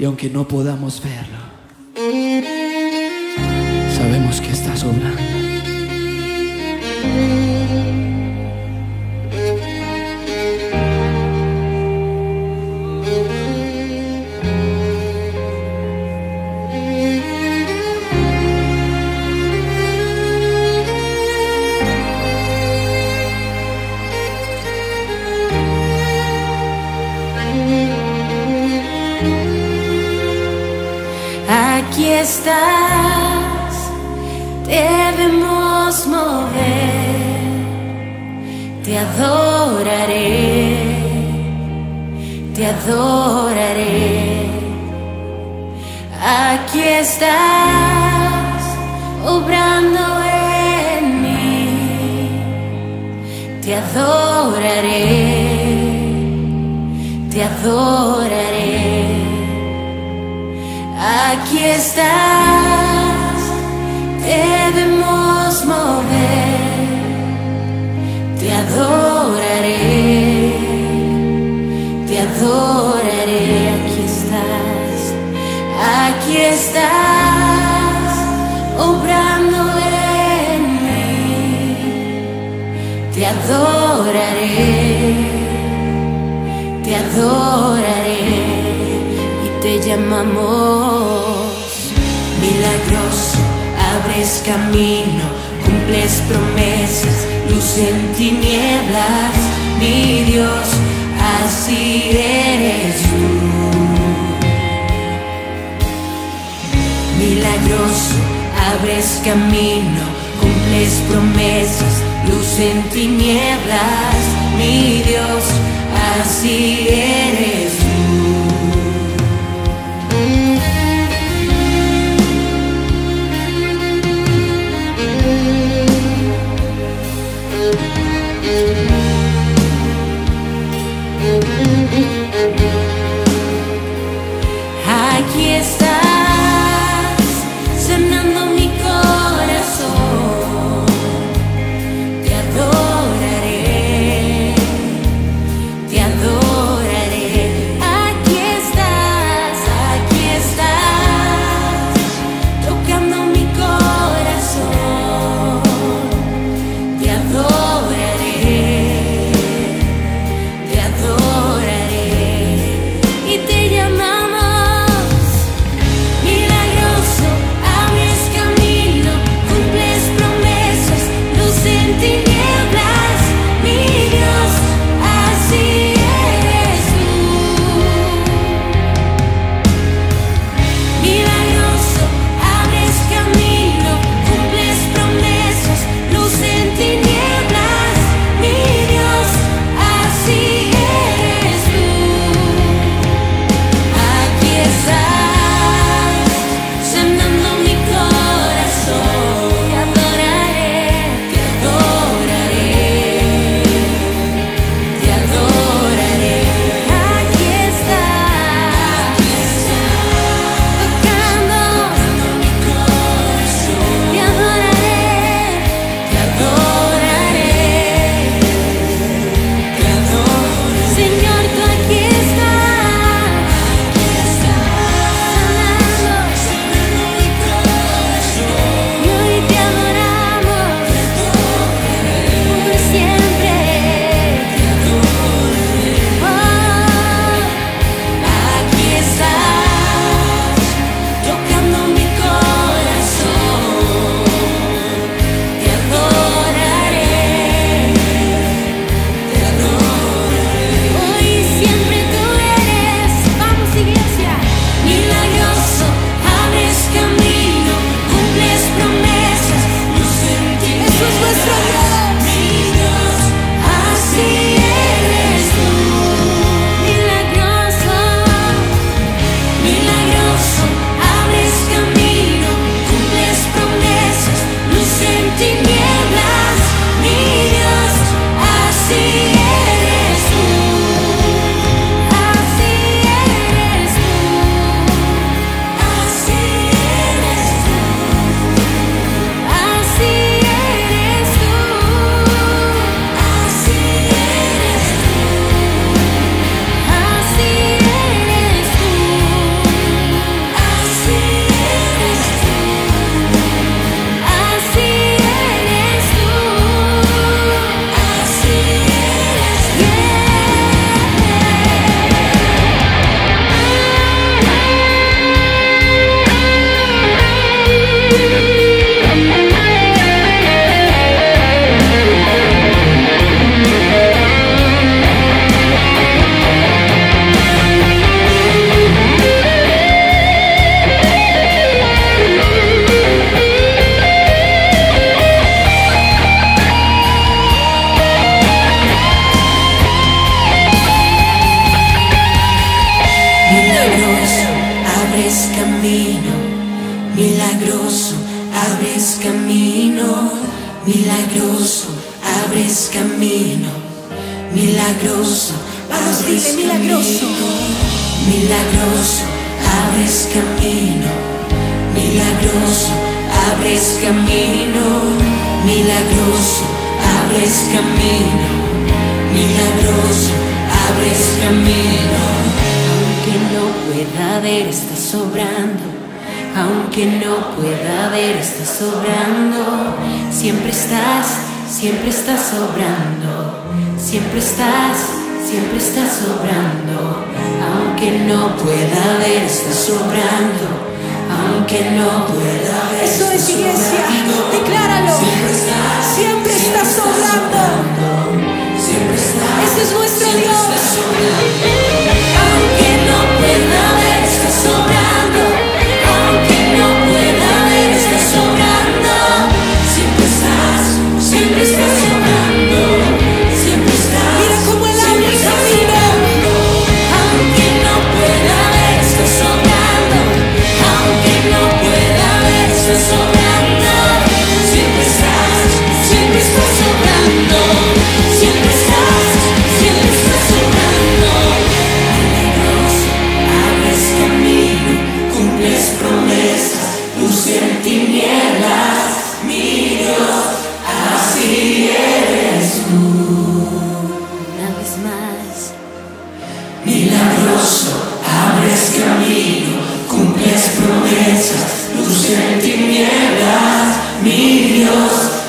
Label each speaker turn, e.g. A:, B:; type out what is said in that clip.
A: Y aunque no podamos verlo, sabemos que estás obrando.
B: Aquí estás, debemos mover, te adoraré, te adoraré. Aquí estás, obrando en mí, te adoraré, te adoraré. Aquí estás, debemos mover, te adoraré, te adoraré, aquí estás, aquí estás, obrando en mí, te adoraré, te adoraré te llamamos. Milagroso, abres camino, cumples promesas, luz en tinieblas, mi Dios, así eres tú. Milagroso, abres camino, cumples promesas, luz en tinieblas, mi Dios, así eres milagroso, abres camino, milagroso,
C: Vamos,
B: abres
C: dile, milagroso.
B: camino, milagroso, abres camino, milagroso, abres camino, milagroso, abres camino, milagroso, abres camino. Aunque no pueda ver, estás sobrando. Aunque no pueda ver, estás sobrando. Siempre estás, siempre estás sobrando. Siempre estás, siempre estás sobrando. Aunque no pueda ver, estás sobrando. Aunque no pueda ver.
C: Eso es iglesia. Decláralo. Milhões